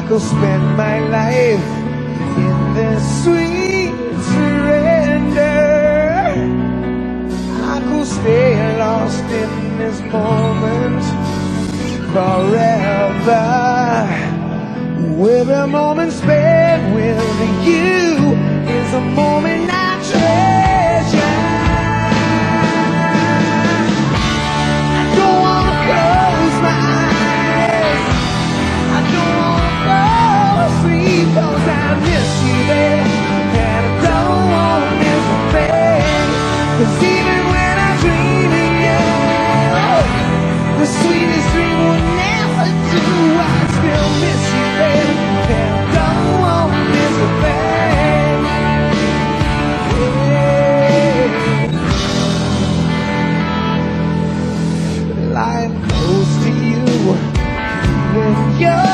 I could spend my life in this sweet surrender. I could stay lost in this moment forever. Every moment spent with you is a moment I Cause even when I'm dreaming the sweetest dream will never do. I still miss you, won't. Yeah. Lying close to you when you're.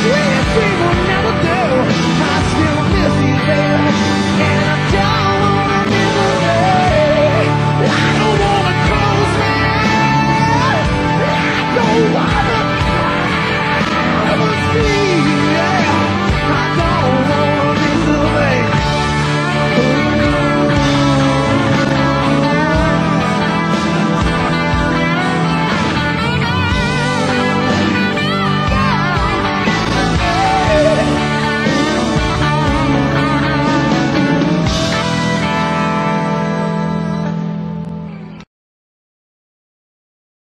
Yeah.